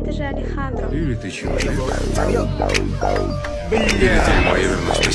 Это же Алехандро. Или ты чего? Бля! Я вернусь